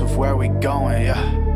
of where we going, yeah.